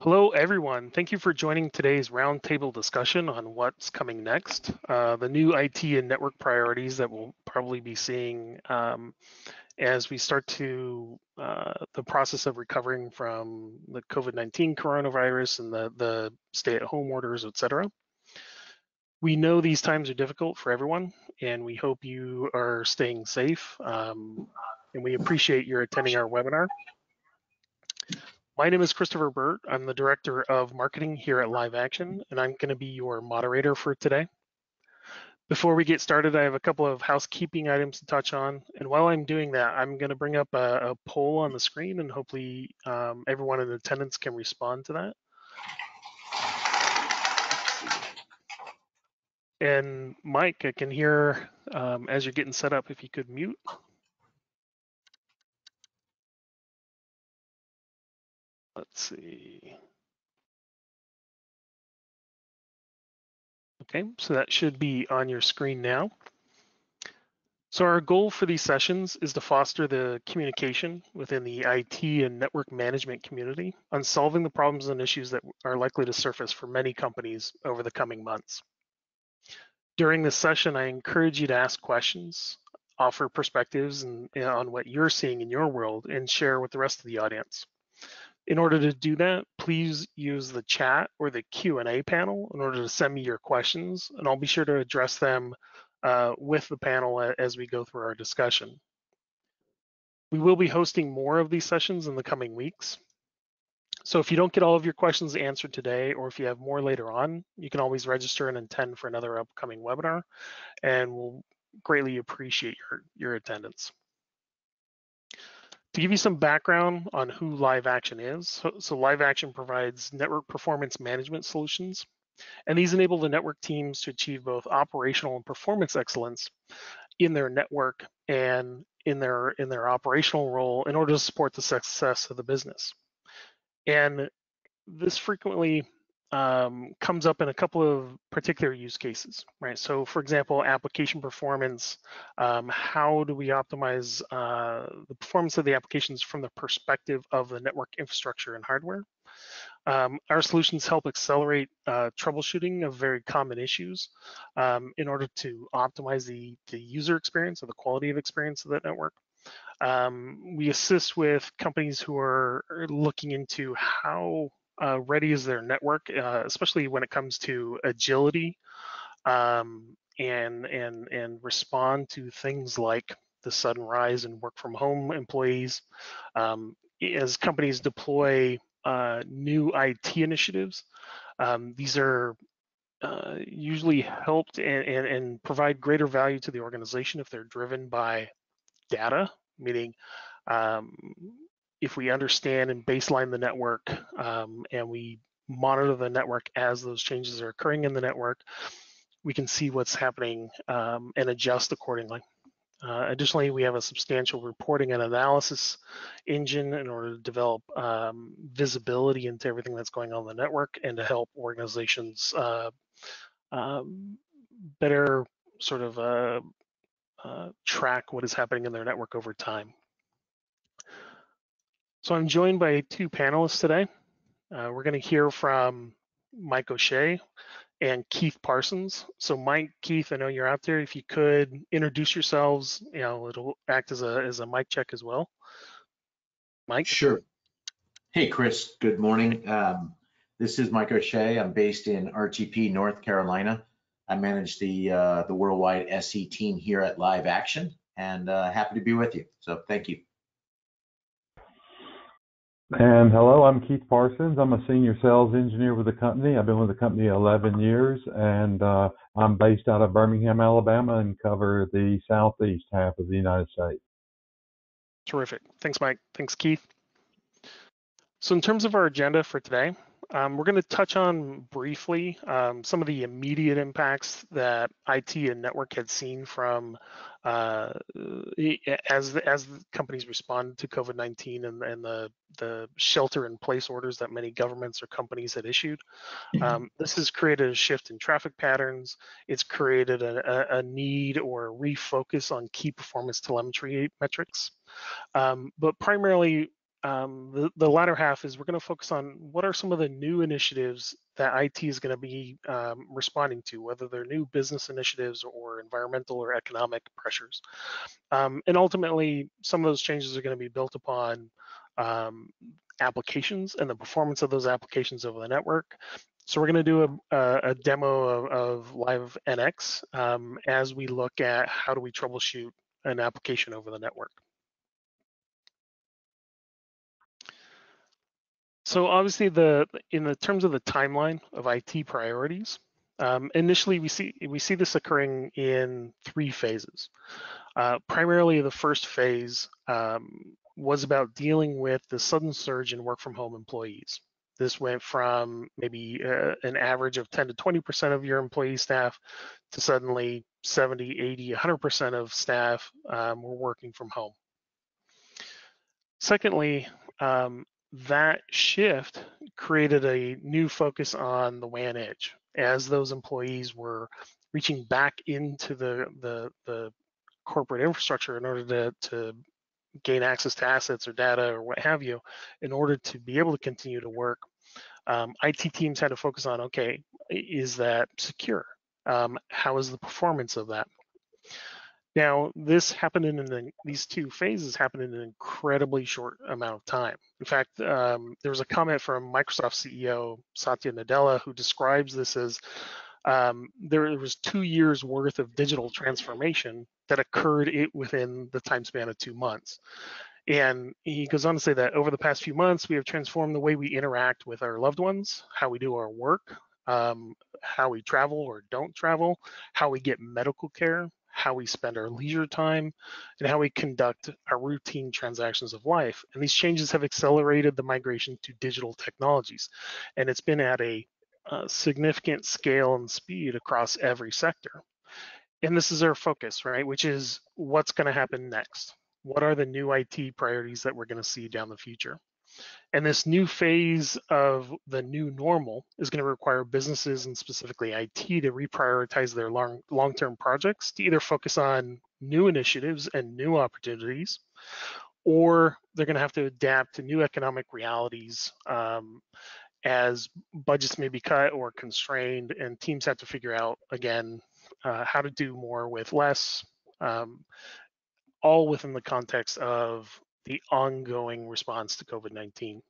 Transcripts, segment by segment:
Hello, everyone. Thank you for joining today's roundtable discussion on what's coming next, uh, the new IT and network priorities that we'll probably be seeing um, as we start to uh, the process of recovering from the COVID-19 coronavirus and the, the stay-at-home orders, et cetera. We know these times are difficult for everyone, and we hope you are staying safe. Um, and we appreciate your attending our webinar. My name is Christopher Burt. I'm the Director of Marketing here at LiveAction, and I'm going to be your moderator for today. Before we get started, I have a couple of housekeeping items to touch on. And while I'm doing that, I'm going to bring up a, a poll on the screen, and hopefully um, everyone in attendance can respond to that. And Mike, I can hear um, as you're getting set up, if you could mute. Let's see. Okay, so that should be on your screen now. So our goal for these sessions is to foster the communication within the IT and network management community on solving the problems and issues that are likely to surface for many companies over the coming months. During this session, I encourage you to ask questions, offer perspectives and, on what you're seeing in your world, and share with the rest of the audience. In order to do that, please use the chat or the Q&A panel in order to send me your questions, and I'll be sure to address them uh, with the panel as we go through our discussion. We will be hosting more of these sessions in the coming weeks. So if you don't get all of your questions answered today, or if you have more later on, you can always register and attend for another upcoming webinar, and we'll greatly appreciate your, your attendance. To give you some background on who LiveAction is, so, so LiveAction provides network performance management solutions, and these enable the network teams to achieve both operational and performance excellence in their network and in their in their operational role in order to support the success of the business. And this frequently um, comes up in a couple of particular use cases, right? So for example, application performance, um, how do we optimize uh, the performance of the applications from the perspective of the network infrastructure and hardware? Um, our solutions help accelerate uh, troubleshooting of very common issues um, in order to optimize the, the user experience or the quality of experience of that network. Um, we assist with companies who are looking into how uh, ready is their network, uh, especially when it comes to agility um, and and and respond to things like the sudden rise in work from home employees. Um, as companies deploy uh, new IT initiatives, um, these are uh, usually helped and, and, and provide greater value to the organization if they're driven by data, meaning um, if we understand and baseline the network um, and we monitor the network as those changes are occurring in the network, we can see what's happening um, and adjust accordingly. Uh, additionally, we have a substantial reporting and analysis engine in order to develop um, visibility into everything that's going on in the network and to help organizations uh, um, better sort of uh, uh track what is happening in their network over time. So I'm joined by two panelists today. Uh, we're going to hear from Mike O'Shea and Keith Parsons. So Mike, Keith, I know you're out there. If you could introduce yourselves, you know, it'll act as a as a mic check as well. Mike. Sure. Hey, Chris. Good morning. Um, this is Mike O'Shea. I'm based in RTP, North Carolina. I manage the uh, the worldwide SE team here at LiveAction, and uh, happy to be with you. So thank you. And hello, I'm Keith Parsons. I'm a senior sales engineer with the company. I've been with the company 11 years, and uh, I'm based out of Birmingham, Alabama, and cover the southeast half of the United States. Terrific. Thanks, Mike. Thanks, Keith. So in terms of our agenda for today, um, we're going to touch on briefly um, some of the immediate impacts that IT and network had seen from uh, as as companies responded to COVID-19 and, and the the shelter-in-place orders that many governments or companies had issued. Mm-hmm. Um, this has created a shift in traffic patterns. It's created a, a, a need or a refocus on key performance telemetry metrics. Um, but primarily, um, the, the latter half is we're going to focus on what are some of the new initiatives that IT is going to be um, responding to, whether they're new business initiatives or environmental or economic pressures. Um, and ultimately, some of those changes are going to be built upon um, applications and the performance of those applications over the network. So we're going to do a, a, demo of, of Live NX um, as we look at how do we troubleshoot an application over the network. So obviously, the in the terms of the timeline of IT priorities, um, initially we see we see this occurring in three phases. Uh, primarily, the first phase um, was about dealing with the sudden surge in work from home employees. This went from maybe uh, an average of 10 to 20% of your employee staff to suddenly 70, 80, 100% of staff um, were working from home. Secondly, um, that shift created a new focus on the WAN edge as those employees were reaching back into the, the, the corporate infrastructure in order to, to gain access to assets or data or what have you in order to be able to continue to work. Um, IT teams had to focus on, okay, is that secure? Um, how is the performance of that? Now, this happened in the, these two phases happened in an incredibly short amount of time. In fact, um, there was a comment from Microsoft CEO Satya Nadella who describes this as um, there was two years worth of digital transformation that occurred it within the time span of two months. And he goes on to say that over the past few months, we have transformed the way we interact with our loved ones, how we do our work, um, how we travel or don't travel, how we get medical care, how we spend our leisure time, and how we conduct our routine transactions of life. And these changes have accelerated the migration to digital technologies. And it's been at a uh, significant scale and speed across every sector. And this is our focus, right? Which is what's going to happen next? What are the new IT priorities that we're going to see down the future? And this new phase of the new normal is going to require businesses and specifically IT to reprioritize their long long-term projects to either focus on new initiatives and new opportunities, or they're going to have to adapt to new economic realities um, as budgets may be cut or constrained, and teams have to figure out again uh, how to do more with less, um, all within the context of the ongoing response to COVID 19.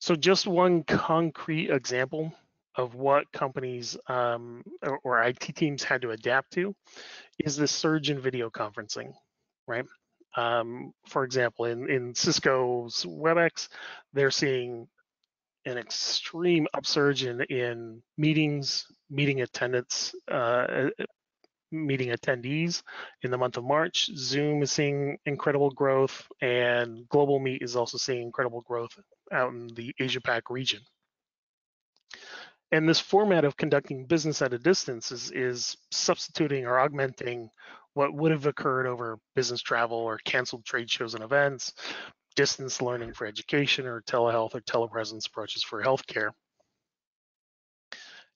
So, just one concrete example of what companies um, or, or, IT teams had to adapt to is the surge in video conferencing, right? Um, for example, in, in Cisco's WebEx, they're seeing an extreme upsurge in, in meetings, meeting attendance, uh, meeting attendees in the month of March. Zoom is seeing incredible growth, and GlobalMeet is also seeing incredible growth out in the Asia Pac region. And this format of conducting business at a distance is, is substituting or augmenting what would have occurred over business travel or canceled trade shows and events, distance learning for education, or telehealth or telepresence approaches for healthcare.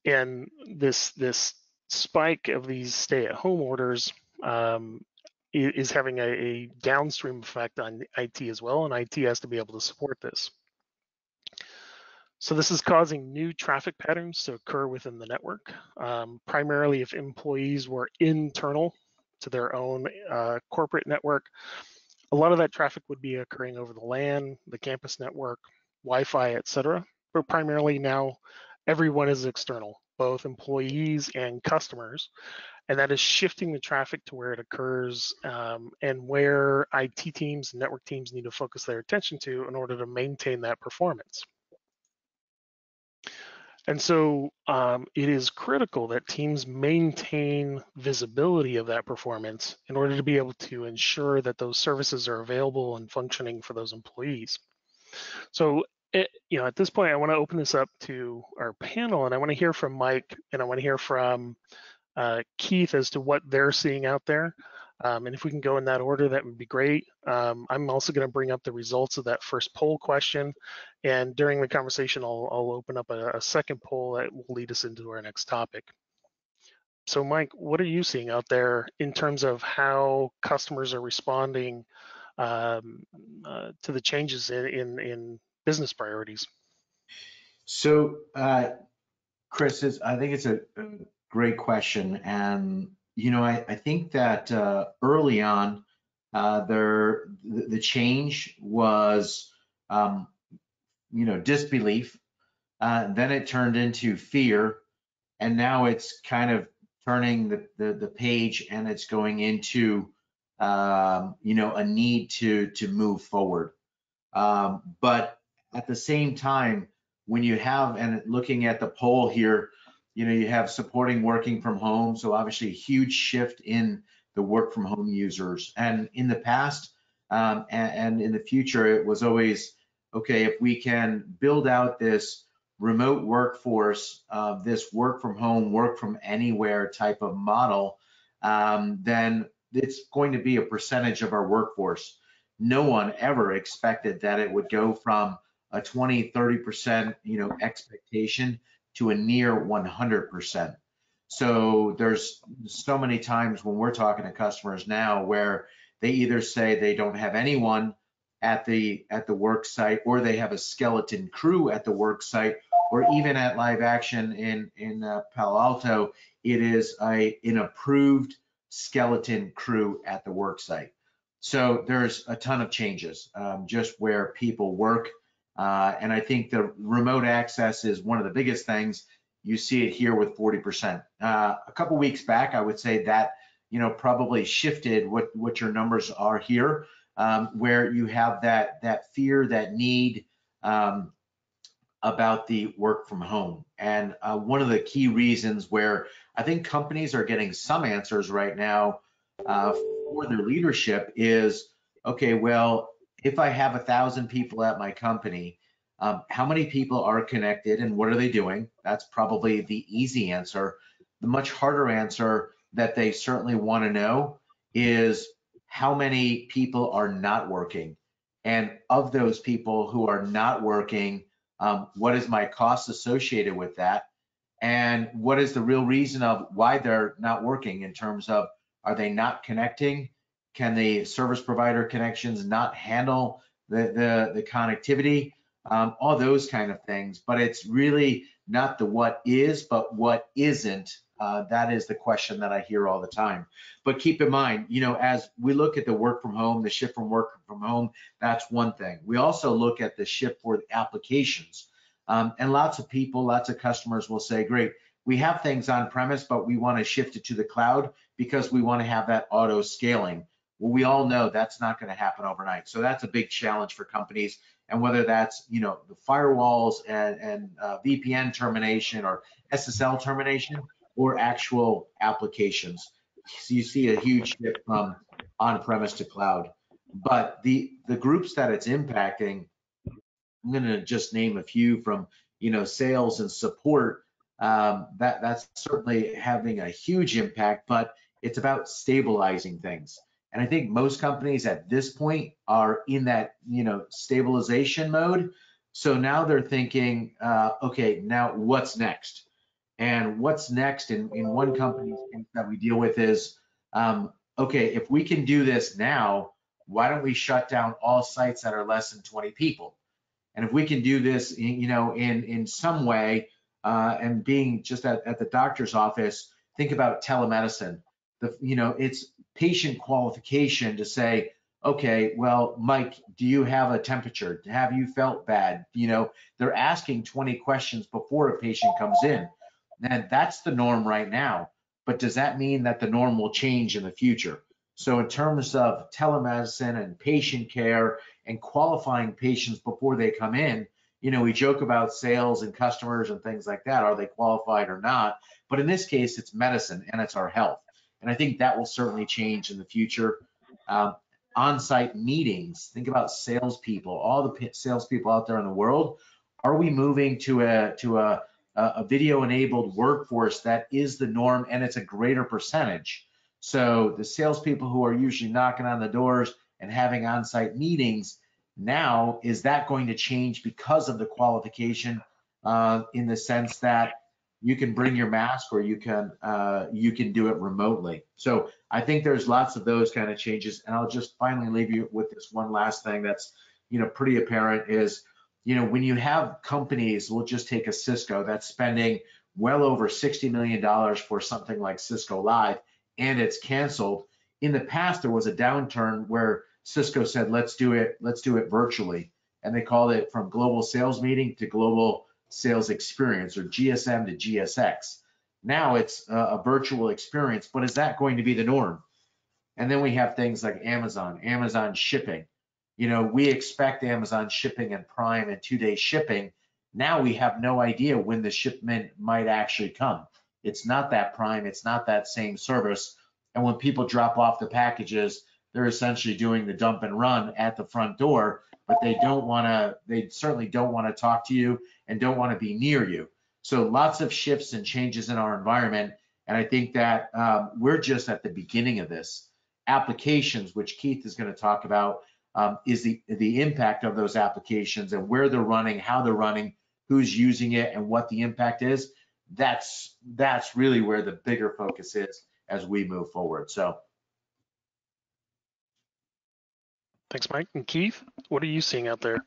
And this this spike of these stay-at-home orders um, is having a, a, downstream effect on IT as well, and IT has to be able to support this. So this is causing new traffic patterns to occur within the network, um, primarily if employees were internal to their own uh, corporate network. A lot of that traffic would be occurring over the LAN, the campus network, Wi-Fi, etc. But primarily now, everyone is external, both employees and customers, and that is shifting the traffic to where it occurs um, and where IT teams and network teams need to focus their attention to in order to maintain that performance. And so um, it is critical that teams maintain visibility of that performance in order to be able to ensure that those services are available and functioning for those employees. So, it, you know, at this point, I want to open this up to our panel, and I want to hear from Mike, and I want to hear from uh, Keith as to what they're seeing out there. Um, and if we can go in that order, that would be great. Um, I'm also going to bring up the results of that first poll question. And during the conversation, I'll, I'll open up a, a, second poll that will lead us into our next topic. So Mike, what are you seeing out there in terms of how customers are responding um, uh, to the changes in, in, in business priorities. So, uh, Chris, is, I think it's a great question. And, you know, I, I think that uh, early on, uh, there, the, the change was, um, you know, disbelief. Uh, then it turned into fear. And now it's kind of turning the, the, the page and it's going into, um, you know, a need to, to move forward. Um, but at the same time, when you have, and looking at the poll here, you know, you have supporting working from home. So obviously a huge shift in the work from home users. And in the past um, and, and in the future, it was always, okay, if we can build out this remote workforce, uh, this work from home, work from anywhere type of model, um, then it's going to be a percentage of our workforce. No one ever expected that it would go from a 20, 30%, you know, expectation to a near 100%. So there's so many times when we're talking to customers now where they either say they don't have anyone at the at the work site or they have a skeleton crew at the work site or even at LiveAction in in uh, Palo Alto it is a an approved skeleton crew at the work site. So there's a ton of changes um, just where people work uh, and I think the remote access is one of the biggest things. You see it here with 40%. Uh, a couple weeks back, I would say that, you know, probably shifted what, what your numbers are here, um, where you have that, that fear, that need um, about the work from home. And uh, one of the key reasons where I think companies are getting some answers right now uh, for their leadership is, okay, well, if I have a thousand people at my company, um, how many people are connected and what are they doing? That's probably the easy answer. The much harder answer that they certainly want to know is how many people are not working. And of those people who are not working, um, what is my cost associated with that? And what is the real reason of why they're not working in terms of are they not connecting? Can the service provider connections not handle the, the, the connectivity? Um, all those kind of things. But it's really not the what is, but what isn't. Uh, that is the question that I hear all the time. But keep in mind, you know, as we look at the work from home, the shift from work from home, that's one thing. We also look at the shift for applications. Um, and lots of people, lots of customers will say, great, we have things on premise, but we want to shift it to the cloud because we want to have that auto scaling. Well, we all know that's not going to happen overnight. So that's a big challenge for companies. And whether that's, you know, the firewalls and, and uh, VPN termination or SSL termination or actual applications. So you see a huge shift from on-premise to cloud. But the, the groups that it's impacting, I'm going to just name a few from, you know, sales and support. Um, that that's certainly having a huge impact, but it's about stabilizing things. And I think most companies at this point are in that, you know, stabilization mode. So now they're thinking, uh, okay, now what's next? And what's next in, in one company that we deal with is, um, okay, if we can do this now, why don't we shut down all sites that are less than 20 people? And if we can do this, in, you know, in in some way, uh, and being just at, at the doctor's office, think about telemedicine. The, you know, it's patient qualification to say, okay, well, Mike, do you have a temperature? Have you felt bad? You know, they're asking 20 questions before a patient comes in. And that's the norm right now. But does that mean that the norm will change in the future? So in terms of telemedicine and patient care and qualifying patients before they come in, you know, we joke about sales and customers and things like that. Are they qualified or not? But in this case, it's medicine and it's our health. And I think that will certainly change in the future. Um, on-site meetings, think about salespeople, all the salespeople out there in the world. Are we moving to a to a, a video-enabled workforce that is the norm and it's a greater percentage? So the salespeople who are usually knocking on the doors and having on-site meetings, now is that going to change because of the qualification uh, in the sense that you can bring your mask or you can uh, you can do it remotely. So I think there's lots of those kind of changes. And I'll just finally leave you with this one last thing that's you know pretty apparent is you know when you have companies, we'll just take a Cisco that's spending well over 60 million dollars for something like Cisco Live, and it's canceled. In the past, there was a downturn where Cisco said, "Let's do it. Let's do it virtually," and they called it from global sales meeting to global sales experience or GSM to GSX. Now it's a, a virtual experience, but is that going to be the norm? And then we have things like Amazon, Amazon shipping. You know, we expect Amazon shipping and Prime and two day shipping. Now we have no idea when the shipment might actually come. It's not that Prime, it's not that same service. And when people drop off the packages, they're essentially doing the dump and run at the front door but they don't want to, they certainly don't want to talk to you and don't want to be near you. So lots of shifts and changes in our environment. And I think that um, we're just at the beginning of this. Applications, which Keith is going to talk about, um, is the, the impact of those applications and where they're running, how they're running, who's using it, and what the impact is. That's that's really where the bigger focus is as we move forward. So Thanks, Mike. And Keith, what are you seeing out there?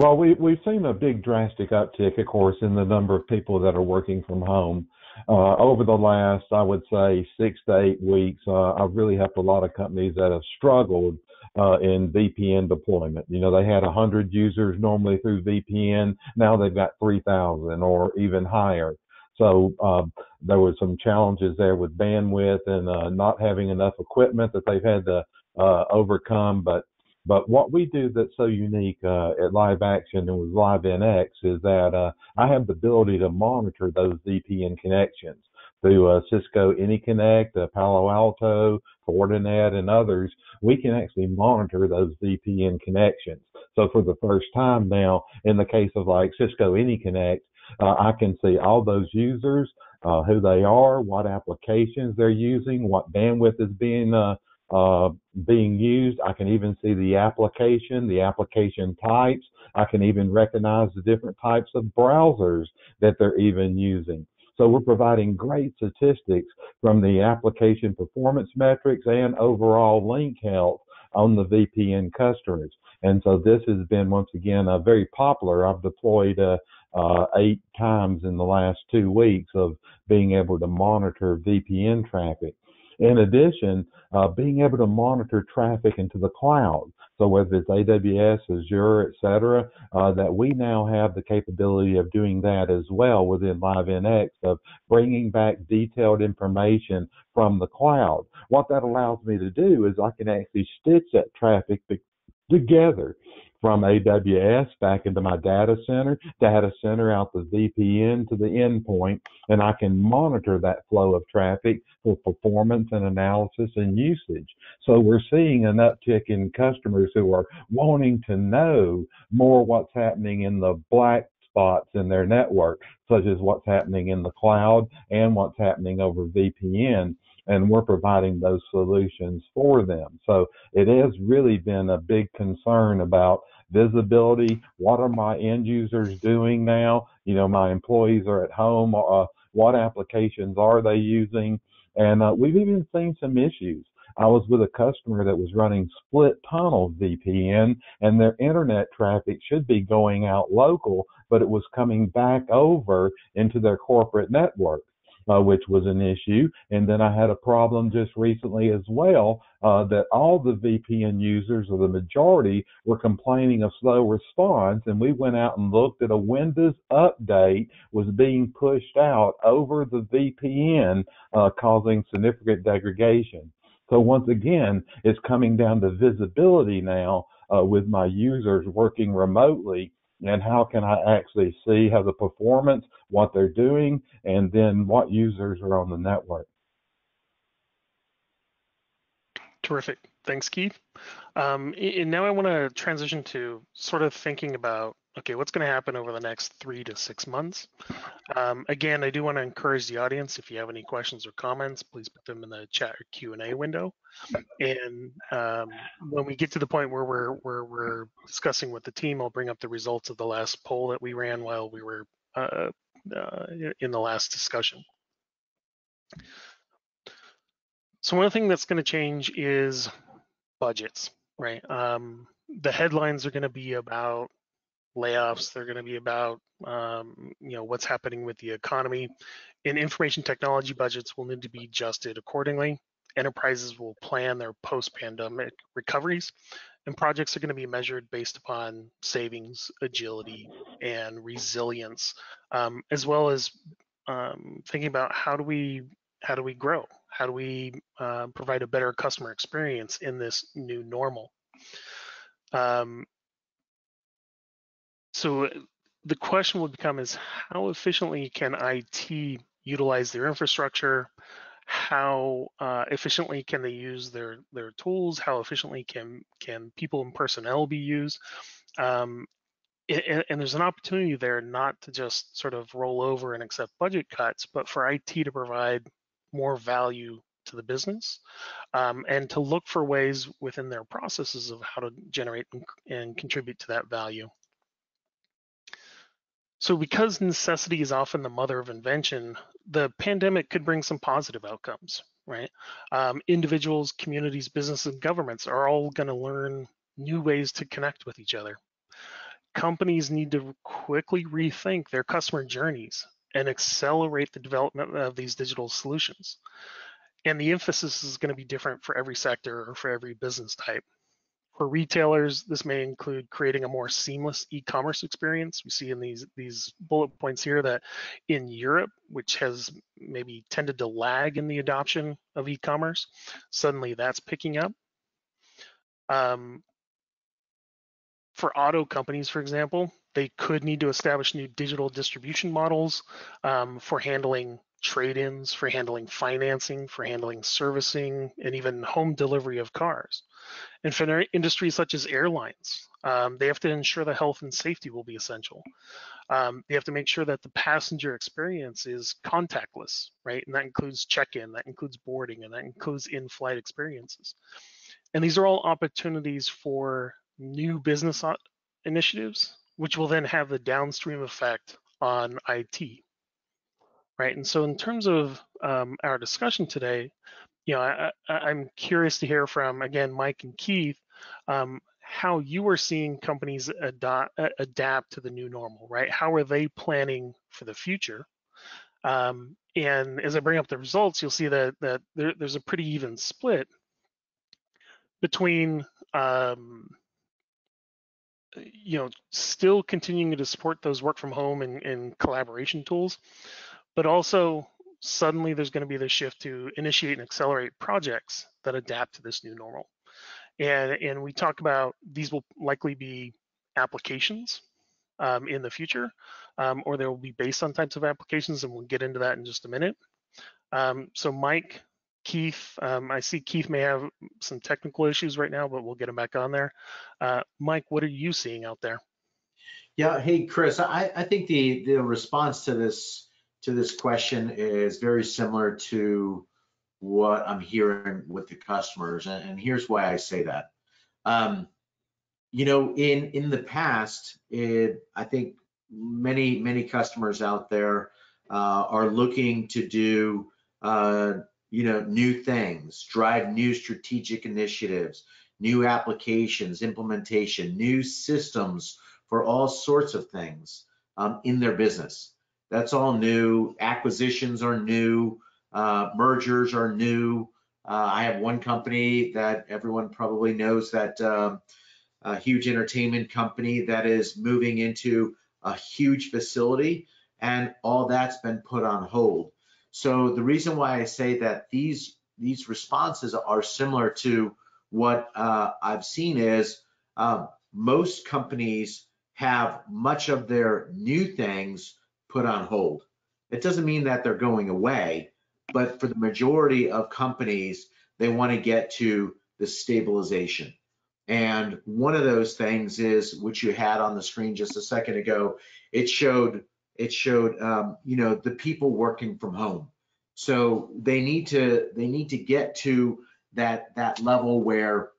Well, we, we've seen a big drastic uptick, of course, in the number of people that are working from home. Uh, over the last, I would say, six to eight weeks, uh, I've really helped a lot of companies that have struggled uh, in VPN deployment. You know, they had 100 users normally through VPN. Now they've got 3,000 or even higher. So um, there were some challenges there with bandwidth and uh, not having enough equipment that they've had to uh, overcome. But but what we do that's so unique uh, at LiveAction and with LiveNX is that uh, I have the ability to monitor those VPN connections through uh, Cisco AnyConnect, uh, Palo Alto, Fortinet, and others. We can actually monitor those VPN connections. So for the first time now, in the case of like Cisco AnyConnect, uh, I can see all those users, uh, who they are, what applications they're using, what bandwidth is being uh, uh, being used. I can even see the application, the application types. I can even recognize the different types of browsers that they're even using. So we're providing great statistics from the application performance metrics and overall link health on the VPN customers. And so this has been once again uh, very popular. I've deployed uh, uh, eight times in the last two weeks of being able to monitor VPN traffic. In addition, uh, being able to monitor traffic into the cloud. So whether it's AWS, Azure, et cetera, uh, that we now have the capability of doing that as well within LiveNX of bringing back detailed information from the cloud. What that allows me to do is I can actually stitch that traffic together from AWS back into my data center, data center out the VPN to the endpoint, and I can monitor that flow of traffic for performance and analysis and usage. So we're seeing an uptick in customers who are wanting to know more what's happening in the black spots in their network, such as what's happening in the cloud and what's happening over VPN and we're providing those solutions for them. So it has really been a big concern about visibility. What are my end users doing now? You know, my employees are at home. Uh, what applications are they using? And uh, we've even seen some issues. I was with a customer that was running split tunnel VPN and their internet traffic should be going out local, but it was coming back over into their corporate network uh, which was an issue. And then I had a problem just recently as well uh, that all the VPN users, or the majority, were complaining of slow response. And we went out and looked at a Windows update was being pushed out over the VPN, uh, causing significant degradation. So once again, it's coming down to visibility now uh, with my users working remotely and how can I actually see how the performance, what they're doing, and then what users are on the network. Terrific. Thanks, Keith. Um, and now I want to transition to sort of thinking about okay, what's going to happen over the next three to six months? Um, again, I do want to encourage the audience, if you have any questions or comments, please put them in the chat or Q&A window. And um, when we get to the point where we're, where we're discussing with the team, I'll bring up the results of the last poll that we ran while we were uh, uh, in the last discussion. So one thing that's going to change is budgets, right? Um, the headlines are going to be about layoffs. They're going to be about um, you know what's happening with the economy, and information technology budgets will need to be adjusted accordingly. Enterprises will plan their post-pandemic recoveries, and projects are going to be measured based upon savings, agility, and resilience, um, as well as um, thinking about how do we how do we grow? How do we uh, provide a better customer experience in this new normal? Um, so the question would become is how efficiently can IT utilize their infrastructure? How uh, efficiently can they use their their tools? How efficiently can can people and personnel be used? Um, and, and, there's an opportunity there not to just sort of roll over and accept budget cuts, but for IT to provide more value to the business um, and to look for ways within their processes of how to generate and, and contribute to that value. So because necessity is often the mother of invention, the pandemic could bring some positive outcomes, right? Um, individuals, communities, businesses, and governments are all gonna learn new ways to connect with each other. Companies need to quickly rethink their customer journeys and accelerate the development of these digital solutions. And the emphasis is going to be different for every sector or for every business type. For retailers, this may include creating a more seamless e-commerce experience. We see in these these bullet points here that in Europe, which has maybe tended to lag in the adoption of e-commerce, suddenly that's picking up. Um, for auto companies, for example, they could need to establish new digital distribution models um, for handling trade-ins, for handling financing, for handling servicing, and even home delivery of cars. And for industries such as airlines, um, they have to ensure that health and safety will be essential. Um, they have to make sure that the passenger experience is contactless, right? And that includes check-in, that includes boarding, and that includes in-flight experiences. And these are all opportunities for new business initiatives which will then have the downstream effect on IT, right? And so in terms of um, our discussion today, you know, I, am curious to hear from, again, Mike and Keith, um, how you are seeing companies adopt, adapt to the new normal, right? How are they planning for the future? Um, and as I bring up the results, you'll see that, that there, there's a pretty even split between um, you know, still continuing to support those work from home and, and collaboration tools, but also suddenly there's going to be the shift to initiate and accelerate projects that adapt to this new normal. And, and we talk about these will likely be applications um, in the future, um, or they will be based on types of applications, and we'll get into that in just a minute. Um, so Mike, Keith, um, I see Keith may have some technical issues right now, but we'll get him back on there. Uh, Mike, what are you seeing out there? Yeah, hey Chris, I, I think the the response to this to this question is very similar to what I'm hearing with the customers, and, and here's why I say that. Um, you know, in in the past, it, I think many many customers out there uh, are looking to do uh, you know, new things, drive new strategic initiatives, new applications, implementation, new systems for all sorts of things um, in their business. That's all new. Acquisitions are new. Uh, mergers are new. Uh, I have one company that everyone probably knows that uh, a huge entertainment company that is moving into a huge facility, and all that's been put on hold. So the reason why I say that these these responses are similar to what uh, I've seen is uh, most companies have much of their new things put on hold. It doesn't mean that they're going away, but for the majority of companies, they want to get to the stabilization. And one of those things is, which you had on the screen just a second ago, it showed, it showed, um, you know, the people working from home. So they need to, they need to get to that, that level where,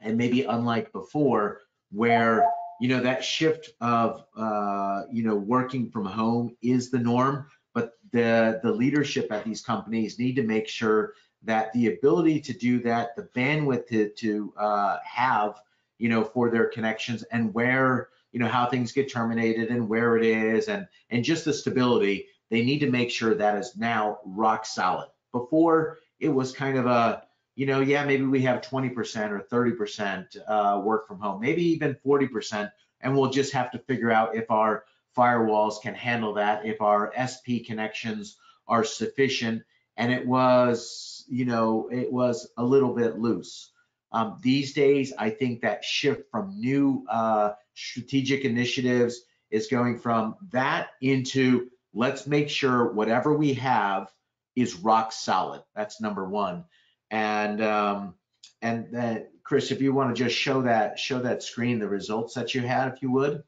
and maybe unlike before, where, you know, that shift of, uh, you know, working from home is the norm, but the, the leadership at these companies need to make sure that the ability to do that, the bandwidth to, to uh, have, you know, for their connections and where, you know, how things get terminated and where it is and, and just the stability, they need to make sure that is now rock solid. Before it was kind of a, you know, yeah, maybe we have 20% or 30% uh, work from home, maybe even 40%, and we'll just have to figure out if our firewalls can handle that, if our SP connections are sufficient. And it was, you know, it was a little bit loose. Um, these days, I think that shift from new uh, strategic initiatives is going from that into let's make sure whatever we have is rock solid. That's number one. And um, and then Chris, if you want to just show that show that screen the results that you had, if you would.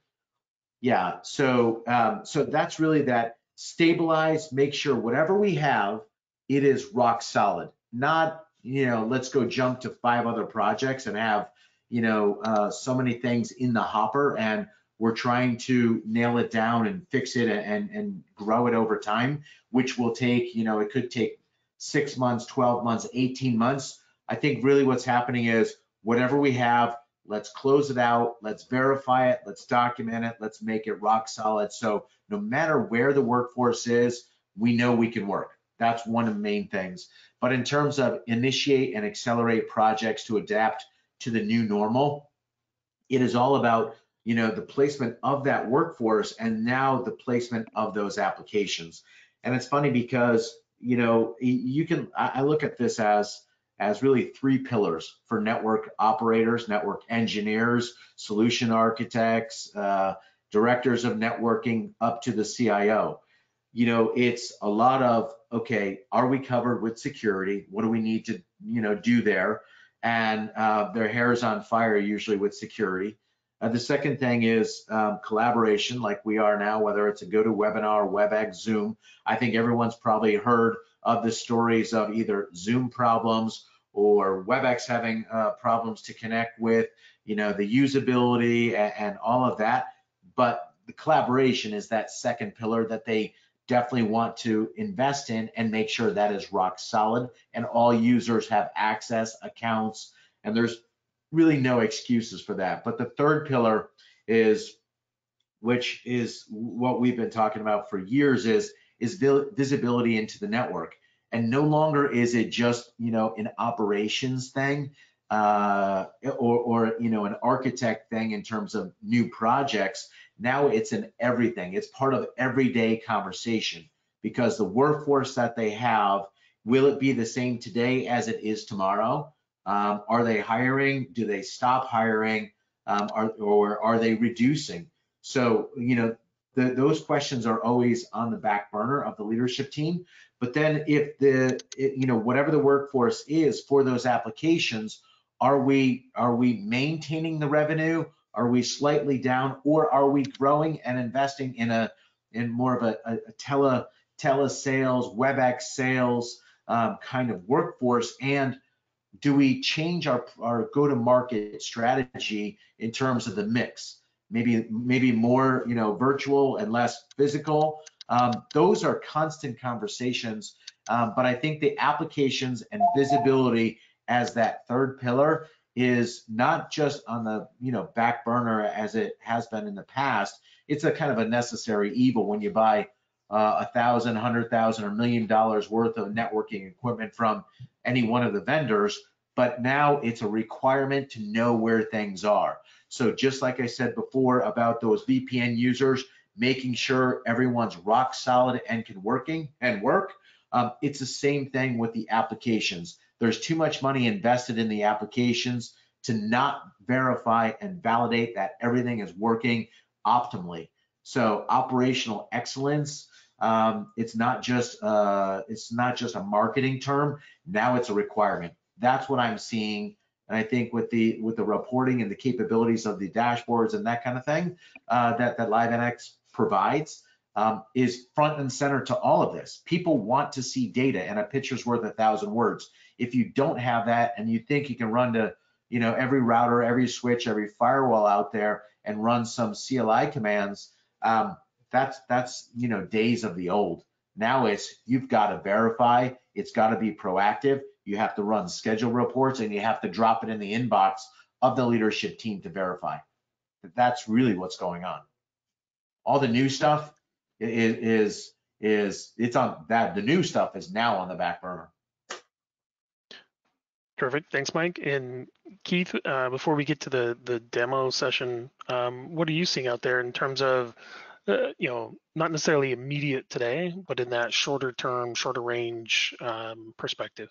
Yeah. So um, so that's really that stabilize. Make sure whatever we have, it is rock solid. Not you know let's go jump to five other projects and have you know uh, so many things in the hopper and we're trying to nail it down and fix it and and grow it over time which will take you know it could take six months, 12 months, 18 months. I think really what's happening is whatever we have, let's close it out, let's verify it, let's document it, let's make it rock solid. So no matter where the workforce is, we know we can work. That's one of the main things. But in terms of initiate and accelerate projects to adapt to the new normal, it is all about you know the placement of that workforce and now the placement of those applications. And it's funny because you know, you can, I look at this as, as really three pillars for network operators, network engineers, solution architects, uh, directors of networking up to the CIO. You know, it's a lot of, okay, are we covered with security? What do we need to, you know, do there? And uh, their is on fire usually with security. Uh, the second thing is um, collaboration, like we are now, whether it's a GoToWebinar, WebEx, Zoom. I think everyone's probably heard of the stories of either Zoom problems or WebEx having uh, problems to connect with, you know, the usability and, and all of that. But the collaboration is that second pillar that they definitely want to invest in and make sure that is rock solid and all users have access accounts and there's really no excuses for that. But the third pillar is, which is what we've been talking about for years, is is visibility into the network. And no longer is it just you know an operations thing uh, or or you know an architect thing in terms of new projects. Now it's an everything. It's part of everyday conversation because the workforce that they have will it be the same today as it is tomorrow? Um, are they hiring? Do they stop hiring? Um, are, or are they reducing? So, you know, the, those questions are always on the back burner of the leadership team. But then if the, it, you know, whatever the workforce is for those applications, are we, are we maintaining the revenue? Are we slightly down or are we growing and investing in a, in more of a, a, a tele, telesales, WebEx sales um, kind of workforce? And do we change our, our go-to-market strategy in terms of the mix? Maybe maybe more you know virtual and less physical. Um, those are constant conversations, um, but I think the applications and visibility as that third pillar is not just on the you know back burner as it has been in the past. It's a kind of a necessary evil when you buy uh, a thousand, hundred thousand, or million dollars worth of networking equipment from any one of the vendors, but now it's a requirement to know where things are. So just like I said before about those VPN users, making sure everyone's rock solid and can working and work, um, it's the same thing with the applications. There's too much money invested in the applications to not verify and validate that everything is working optimally. So operational excellence um, it's not just uh, it's not just a marketing term. Now it's a requirement. That's what I'm seeing And I think with the with the reporting and the capabilities of the dashboards and that kind of thing uh, that that LiveNX provides um, is front and center to all of this. People want to see data, and a picture's worth a thousand words. If you don't have that, and you think you can run to you know every router, every switch, every firewall out there and run some CLI commands, um, that's that's you know days of the old. Now it's you've got to verify. It's got to be proactive you have to run schedule reports and you have to drop it in the inbox of the leadership team to verify. That's really what's going on. All the new stuff is, is, is it's on that. The new stuff is now on the back burner. Perfect. Thanks, Mike. And Keith, uh, before we get to the the demo session, um, what are you seeing out there in terms of, uh, you know, not necessarily immediate today, but in that shorter term, shorter range um, perspective?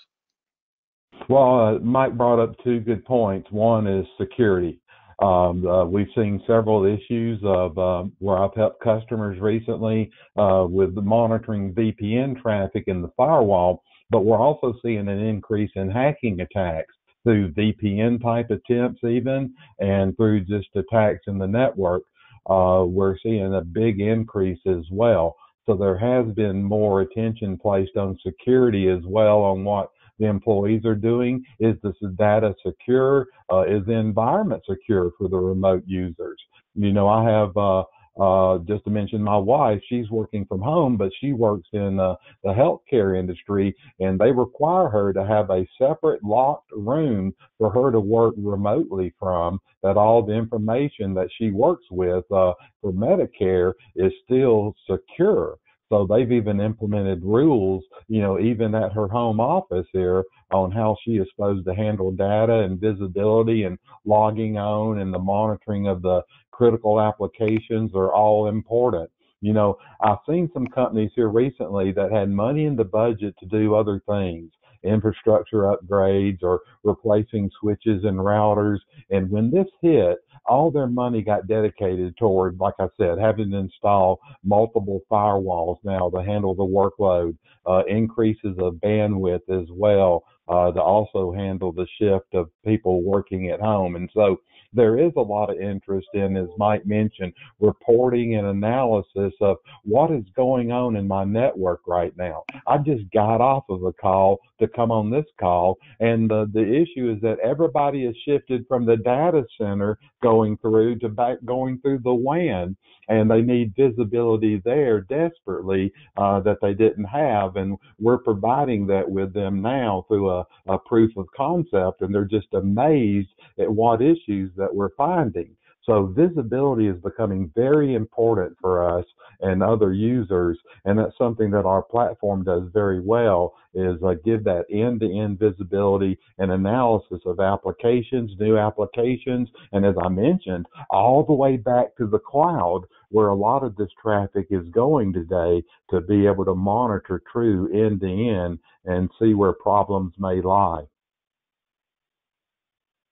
Well, uh, Mike brought up two good points. One is security. Um, uh, we've seen several issues of uh, where I've helped customers recently uh, with monitoring VPN traffic in the firewall, but we're also seeing an increase in hacking attacks through VPN type attempts, even and through just attacks in the network. Uh, we're seeing a big increase as well. So there has been more attention placed on security as well on what the employees are doing? Is the data secure? Uh, is the environment secure for the remote users? You know, I have, uh, uh, just to mention my wife, she's working from home, but she works in uh, the healthcare industry, and they require her to have a separate locked room for her to work remotely from. That all the information that she works with uh, for Medicare is still secure. So they've even implemented rules, you know, even at her home office here on how she is supposed to handle data and visibility and logging on and the monitoring of the critical applications are all important. You know, I've seen some companies here recently that had money in the budget to do other things infrastructure upgrades or replacing switches and routers. And when this hit, all their money got dedicated toward, like I said, having to install multiple firewalls now to handle the workload, uh, increases of bandwidth as well uh, to also handle the shift of people working at home. And so there is a lot of interest in, as Mike mentioned, reporting and analysis of what is going on in my network right now. I just got off of a call to come on this call, and the, the issue is that everybody has shifted from the data center going through to back going through the WAN, and they need visibility there desperately uh, that they didn't have, and we're providing that with them now through a, a proof of concept, and they're just amazed at what issues that we're finding. So visibility is becoming very important for us and other users, and that's something that our platform does very well is uh, give that end-to-end visibility and analysis of applications, new applications, and as I mentioned, all the way back to the cloud where a lot of this traffic is going today to be able to monitor true end-to-end and see where problems may lie.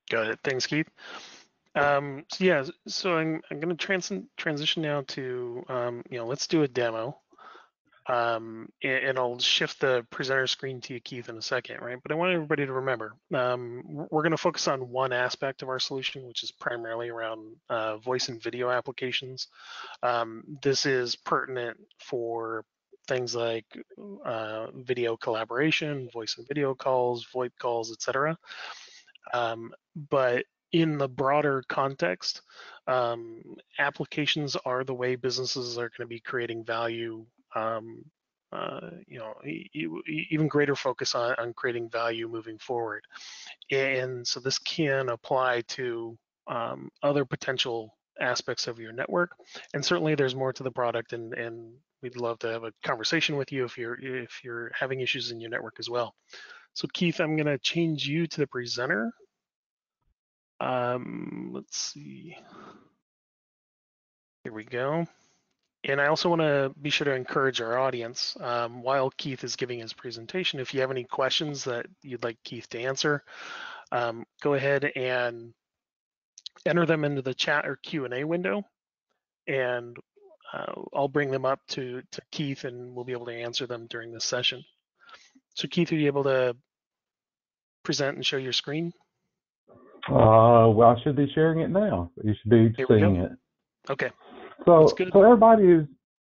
Got it. Thanks, Keith. Um, so yeah, so I'm, I'm going to trans transition now to, um, you know, let's do a demo. Um, and, and, I'll shift the presenter screen to you, Keith, in a second, right? But I want everybody to remember, um, we're going to focus on one aspect of our solution, which is primarily around uh, voice and video applications. Um, this is pertinent for things like uh, video collaboration, voice and video calls, VoIP calls, etc. Um, but in the broader context, um, applications are the way businesses are going to be creating value. Um, uh, you know, even greater focus on, on creating value moving forward. And so this can apply to um, other potential aspects of your network. And certainly there's more to the product and, and we'd love to have a conversation with you if you're if you're having issues in your network as well. So Keith, I'm going to change you to the presenter um, let's see. Here we go. And I also want to be sure to encourage our audience um, while Keith is giving his presentation. If you have any questions that you'd like Keith to answer, um, go ahead and enter them into the chat or Q&A window, and uh, I'll bring them up to, to Keith and we'll be able to answer them during this session. So Keith, are you able to present and show your screen? Uh, well, I should be sharing it now. You should be Here seeing it. Okay. So, so everybody who's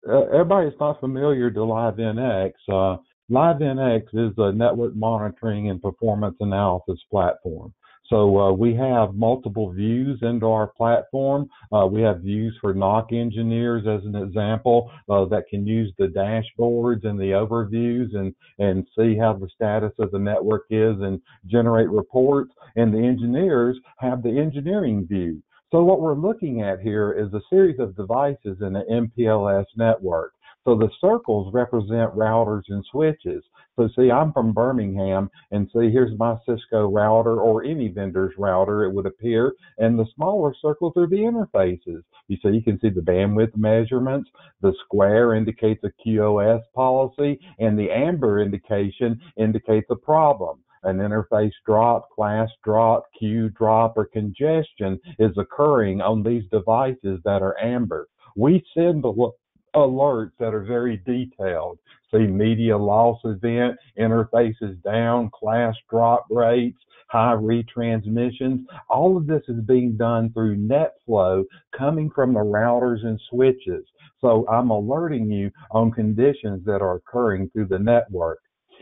uh, everybody is not familiar to LiveNX. Uh, LiveNX is a network monitoring and performance analysis platform. So uh, we have multiple views into our platform. Uh, we have views for NOC engineers, as an example, uh, that can use the dashboards and the overviews and and see how the status of the network is and generate reports. And the engineers have the engineering view. So what we're looking at here is a series of devices in an MPLS network. So the circles represent routers and switches. So see, I'm from Birmingham and see, here's my Cisco router or any vendor's router, it would appear. And the smaller circles are the interfaces. You see, you can see the bandwidth measurements. The square indicates a QoS policy and the amber indication indicates a problem an interface drop, class drop, queue drop, or congestion is occurring on these devices that are amber. We send al- alerts that are very detailed. See media loss event, interfaces down, class drop rates, high retransmissions. All of this is being done through NetFlow coming from the routers and switches. So I'm alerting you on conditions that are occurring through the network.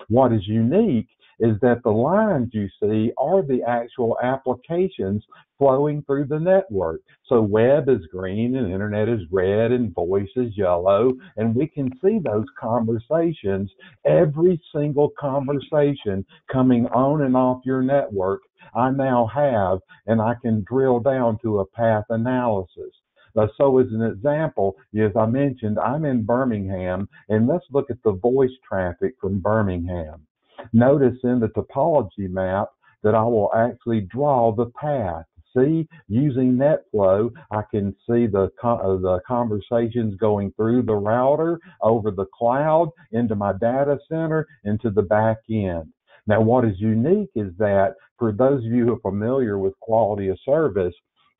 What is unique is that the lines you see are the actual applications flowing through the network. So web is green and internet is red and voice is yellow. And we can see those conversations, every single conversation coming on and off your network. I now have, and I can drill down to a path analysis. Uh, so as an example, as I mentioned, I'm in Birmingham and let's look at the voice traffic from Birmingham. Notice in the topology map that I will actually draw the path. See, using NetFlow, I can see the uh, the conversations going through the router, over the cloud, into my data center, into the back end. Now, what is unique is that for those of you who are familiar with quality of service,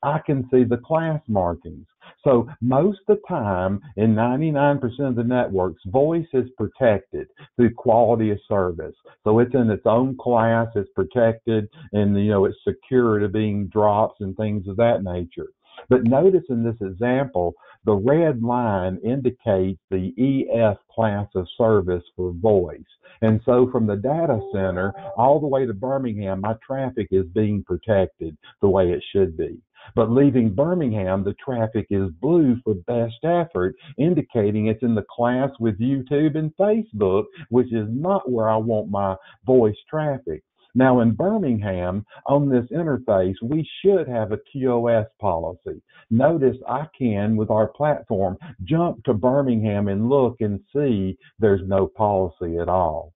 I can see the class markings. So most of the time, in 99% of the networks, voice is protected through quality of service. So it's in its own class, it's protected, and you know it's secure to being drops and things of that nature. But notice in this example, the red line indicates the EF class of service for voice. And so from the data center all the way to Birmingham, my traffic is being protected the way it should be. But leaving Birmingham, the traffic is blue for best effort, indicating it's in the class with YouTube and Facebook, which is not where I want my voice traffic. Now in Birmingham, on this interface, we should have a QoS policy. Notice I can, with our platform, jump to Birmingham and look and see there's no policy at all.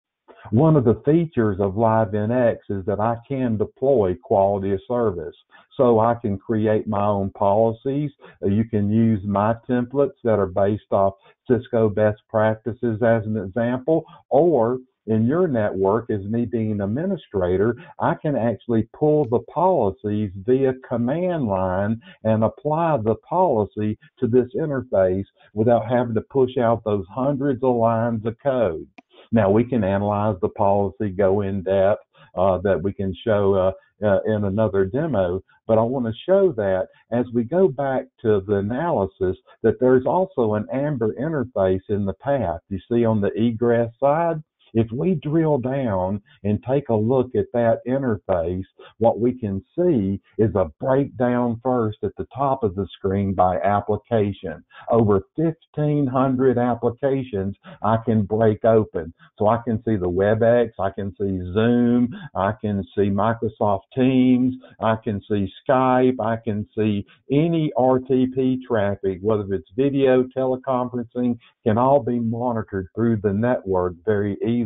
One of the features of LiveNX is that I can deploy quality of service. So I can create my own policies. Uh, you can use my templates that are based off Cisco best practices as an example, or in your network, as me being an administrator, I can actually pull the policies via command line and apply the policy to this interface without having to push out those hundreds of lines of code. Now we can analyze the policy, go in depth, uh, that we can show uh, uh, in another demo. But I want to show that as we go back to the analysis, that there's also an amber interface in the path. You see on the egress side, if we drill down and take a look at that interface, what we can see is a breakdown first at the top of the screen by application. Over 1,500 applications I can break open. So I can see the WebEx, I can see Zoom, I can see Microsoft Teams, I can see Skype, I can see any RTP traffic, whether it's video, teleconferencing, can all be monitored through the network very easily.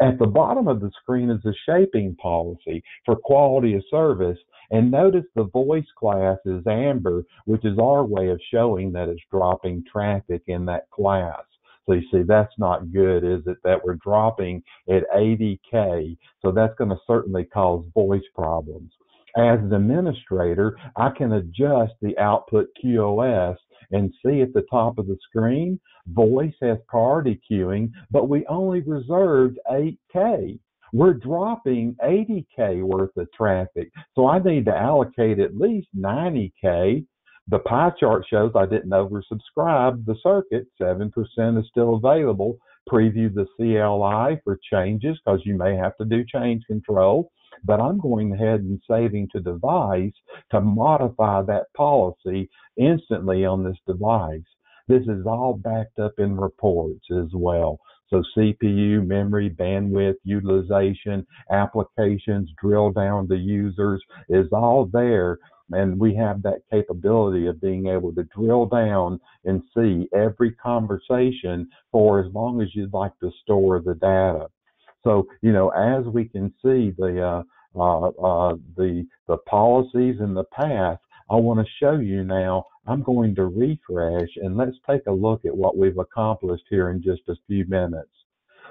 At the bottom of the screen is a shaping policy for quality of service. And notice the voice class is amber, which is our way of showing that it's dropping traffic in that class. So you see, that's not good, is it? That we're dropping at 80K. So that's going to certainly cause voice problems. As an administrator, I can adjust the output QoS and see at the top of the screen, voice has priority queuing, but we only reserved 8K. we're dropping 80K worth of traffic. So I need to allocate at least 90K. The pie chart shows I didn't oversubscribe the circuit. 7% is still available. Preview the CLI for changes because you may have to do change control. But I'm going ahead and saving to device to modify that policy instantly on this device. This is all backed up in reports as well. So CPU, memory, bandwidth, utilization, applications, drill down to users is all there. And we have that capability of being able to drill down and see every conversation for as long as you'd like to store the data. So, you know, as we can see the uh, uh, uh, the the policies and the path, I want to show you now. I'm going to refresh and let's take a look at what we've accomplished here in just a few minutes.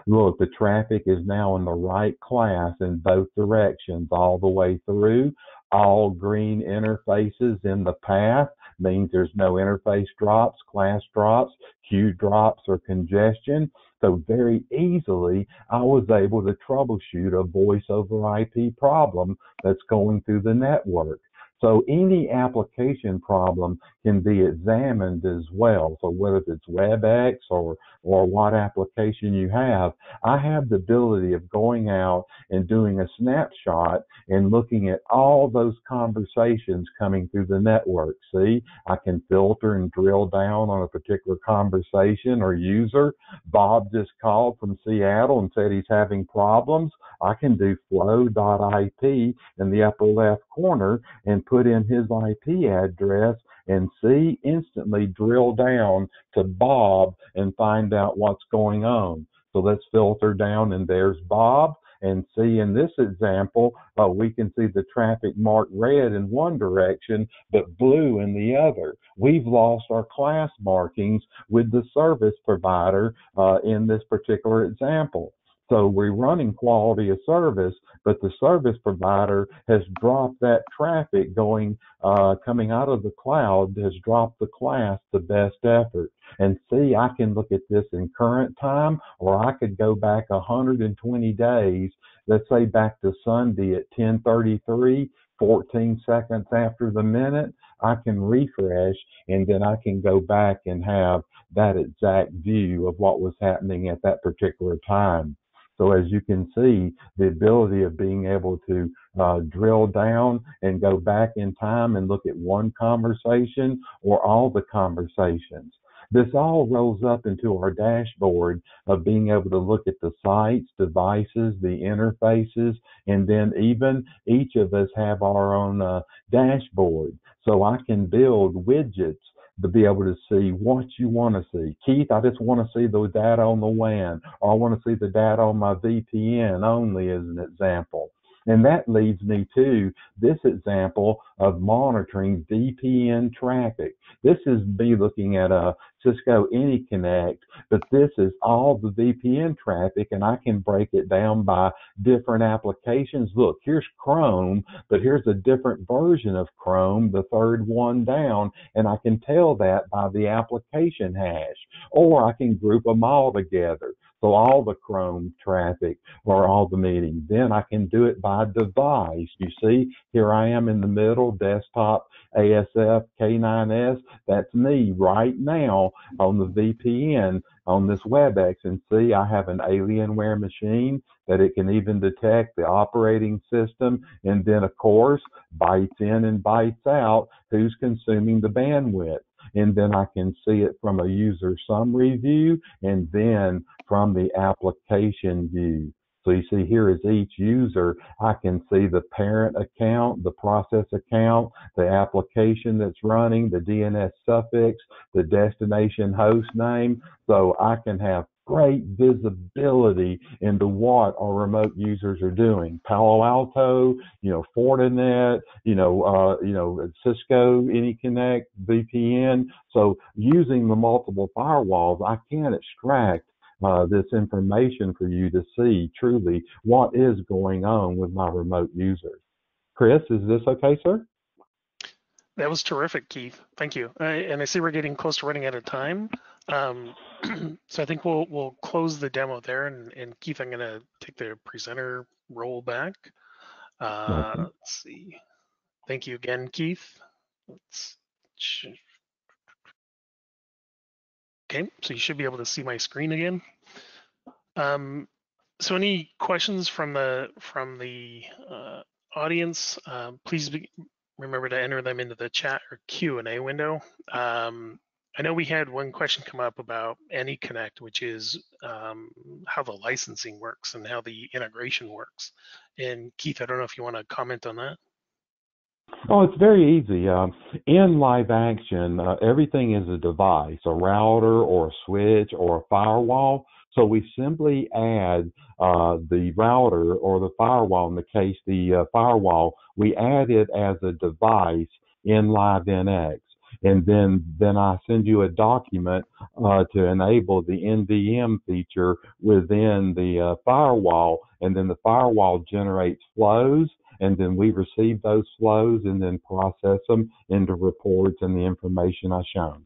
Look, the traffic is now in the right class in both directions all the way through. All green interfaces in the path means there's no interface drops, class drops, queue drops, or congestion. So very easily, I was able to troubleshoot a voice over IP problem that's going through the network. So any application problem can be examined as well. So whether it's WebEx or, or what application you have, I have the ability of going out and doing a snapshot and looking at all those conversations coming through the network. See, I can filter and drill down on a particular conversation or user. Bob just called from Seattle and said he's having problems. I can do flow.ip in the upper left corner and put in his IP address and see instantly drill down to Bob and find out what's going on. So let's filter down and there's Bob and see in this example, uh, we can see the traffic marked red in one direction, but blue in the other. We've lost our class markings with the service provider uh, in this particular example. So we're running quality of service, but the service provider has dropped that traffic going, uh, coming out of the cloud has dropped the class to best effort. And see, I can look at this in current time, or I could go back 120 days, let's say back to Sunday at 1033, 14 seconds after the minute, I can refresh and then I can go back and have that exact view of what was happening at that particular time. So as you can see, the ability of being able to uh, drill down and go back in time and look at one conversation or all the conversations. This all rolls up into our dashboard of being able to look at the sites, devices, the interfaces, and then even each of us have our own uh, dashboard. So I can build widgets to be able to see what you want to see. Keith, I just want to see the data on the WAN, or I want to see the data on my VPN only as an example. And that leads me to this example of monitoring VPN traffic. This is me looking at a Cisco AnyConnect, but this is all the VPN traffic and I can break it down by different applications. Look, here's Chrome, but here's a different version of Chrome, the third one down, and I can tell that by the application hash, or I can group them all together. So all the Chrome traffic or all the meetings. Then I can do it by device. You see, here I am in the middle, desktop ASF K9S. That's me right now on the VPN on this WebEx. And see, I have an Alienware machine that it can even detect the operating system. And then, of course, bytes in and bytes out who's consuming the bandwidth and then I can see it from a user summary view and then from the application view. So you see here is each user, I can see the parent account, the process account, the application that's running, the DNS suffix, the destination host name. So I can have great visibility into what our remote users are doing. Palo Alto, you know, Fortinet, you know, uh, you know, Cisco, AnyConnect, VPN. So using the multiple firewalls, I can extract uh, this information for you to see truly what is going on with my remote users. Chris, is this okay, sir? That was terrific, Keith. Thank you. I, and I see we're getting close to running out of time. Um, so I think we'll we'll close the demo there. And, and Keith, I'm going to take the presenter role back. Uh, let's see. Thank you again, Keith. Let's Okay, so you should be able to see my screen again. Um, so any questions from the from the uh, audience? Uh, please be, remember to enter them into the chat or Q and A window. Um, I know we had one question come up about AnyConnect, which is um, how the licensing works and how the integration works. And Keith, I don't know if you want to comment on that. Oh, it's very easy. Um, in LiveAction, uh, everything is a device, a router or a switch or a firewall. So we simply add uh, the router or the firewall, in the case the uh, firewall, we add it as a device in LiveNX. And then, then I send you a document uh, to enable the NVM feature within the uh, firewall, and then the firewall generates flows and then we receive those flows and then process them into reports and the information I shown.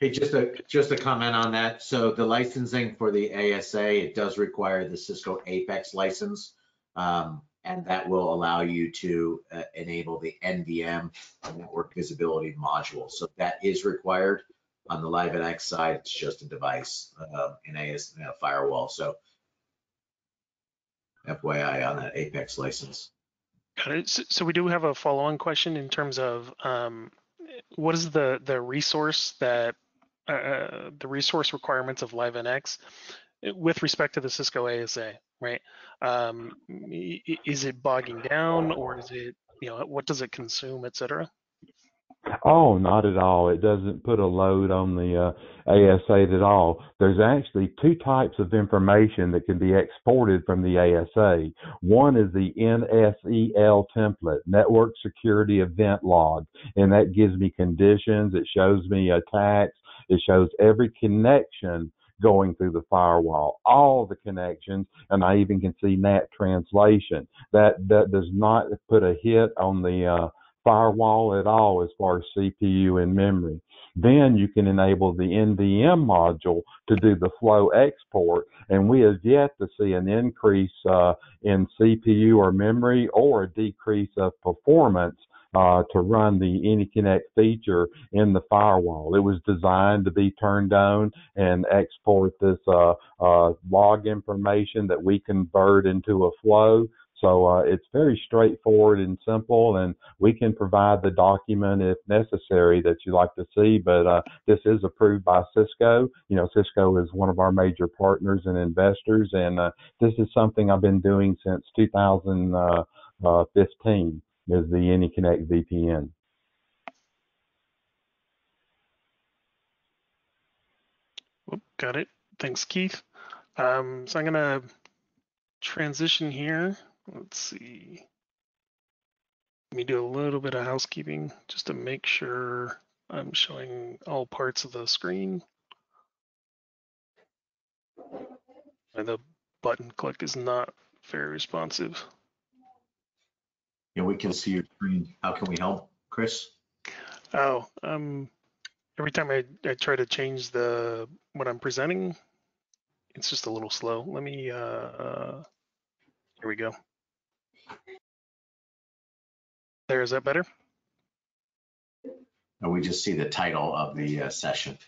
Hey, just a, just a comment on that. So the licensing for the ASA, it does require the Cisco Apex license. Um, and that will allow you to uh, enable the NVM network visibility module. So that is required. On the Live LiveNX side, it's just a device, uh, an AS, firewall. So FYI on that Apex license. Got it. So, so we do have a follow-on question in terms of um, what is the the resource that uh, the resource requirements of LiveNX with respect to the Cisco ASA, right? Um, is it bogging down, or is it you know what does it consume, et cetera? Oh, not at all. It doesn't put a load on the uh, ASA at all. There's actually two types of information that can be exported from the ASA. One is the NSEL template, Network Security Event Log, and that gives me conditions. It shows me attacks. It shows every connection going through the firewall, all the connections, and I even can see NAT translation. That that does not put a hit on the uh, firewall at all as far as CPU and memory. Then you can enable the NVM module to do the flow export, and we have yet to see an increase uh, in CPU or memory or a decrease of performance uh, to run the AnyConnect feature in the firewall. It was designed to be turned on and export this uh, uh, log information that we convert into a flow. So uh, it's very straightforward and simple, and we can provide the document if necessary that you'd like to see. But uh, this is approved by Cisco. You know, Cisco is one of our major partners and investors, and uh, this is something I've been doing since 2015. Is the AnyConnect VPN? Whoop, got it. Thanks, Keith. Um, so I'm gonna transition here. Let's see. Let me do a little bit of housekeeping just to make sure I'm showing all parts of the screen. And the button click is not very responsive. Yeah, we can see your screen. How can we help, Chris? Oh, um, every time I, I try to change the what I'm presenting, it's just a little slow. Let me, uh, uh, here we go. There, is that better? And we just see the title of the uh, session.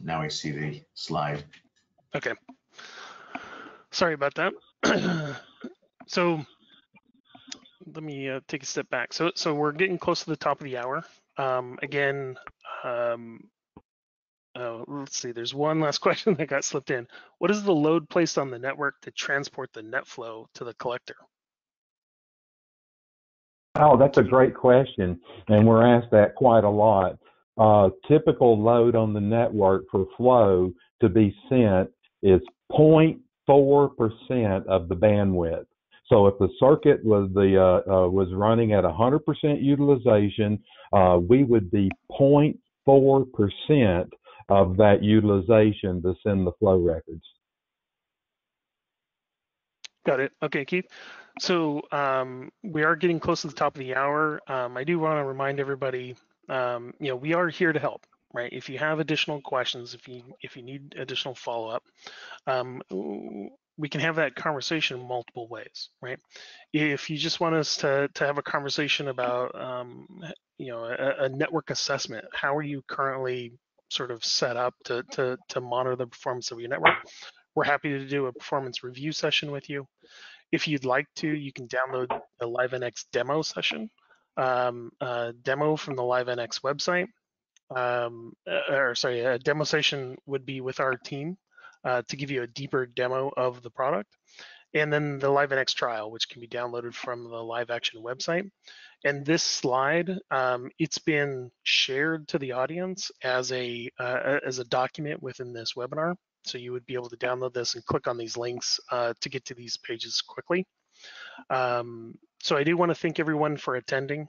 Now we see the slide. Okay. Sorry about that. so let me uh, take a step back. So so we're getting close to the top of the hour. Um, again, um, oh, let's see. There's one last question that got slipped in. What is the load placed on the network to transport the NetFlow to the collector? Oh, that's a great question, and we're asked that quite a lot. Uh, typical load on the network for flow to be sent is 0.4% of the bandwidth. So if the circuit was the uh, uh, was running at 100% utilization, uh, we would be 0.4% of that utilization to send the flow records. Got it. Okay, Keith. So um, we are getting close to the top of the hour. Um, I do want to remind everybody, um, you know, we are here to help. right? If you have additional questions, if you if you need additional follow up, um, we can have that conversation multiple ways, right? If you just want us to to have a conversation about um, you know a, a network assessment, how are you currently sort of set up to to to monitor the performance of your network? We're happy to do a performance review session with you. If you'd like to, you can download the LiveNX demo session, um, demo from the LiveNX website. Um, uh, or sorry, a demo session would be with our team uh, to give you a deeper demo of the product. And then the LiveNX trial, which can be downloaded from the LiveAction website. And this slide, um, it's been shared to the audience as a uh, as a document within this webinar. So you would be able to download this and click on these links uh, to get to these pages quickly. Um, so I do want to thank everyone for attending.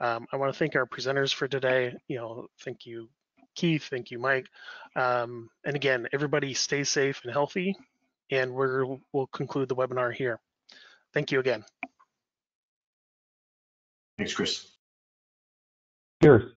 Um, I want to thank our presenters for today. You know, thank you, Keith. Thank you, Mike. Um, and again, everybody stay safe and healthy. And we're, we'll conclude the webinar here. Thank you again. Thanks, Chris. Cheers.